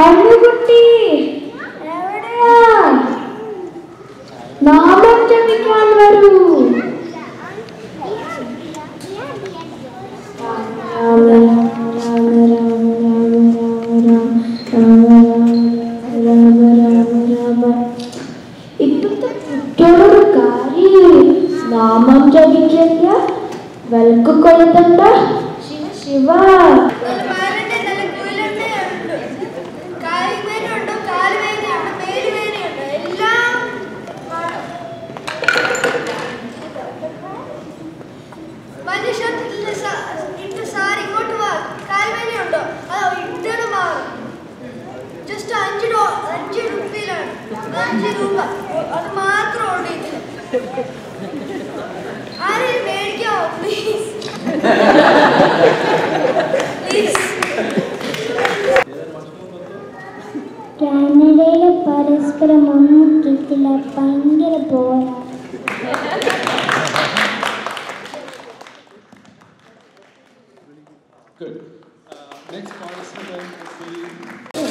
అల్లుగుట్టి నామం జపిക്കാൻ వరు నామం జపించేట్లా వెలుగు కొలతండ శివ శివ രൂപ അത് മാത്രം ഉണ്ട് ഇതിൽ ആരെയും മേടിക്കാമോ പ്ലീസ് പ്ലീസ് കാനഡയിലെ പരസ്പരം ഒന്നും കിട്ടില്ല. ഭയങ്കര പോരാ Good. Uh, next participant will be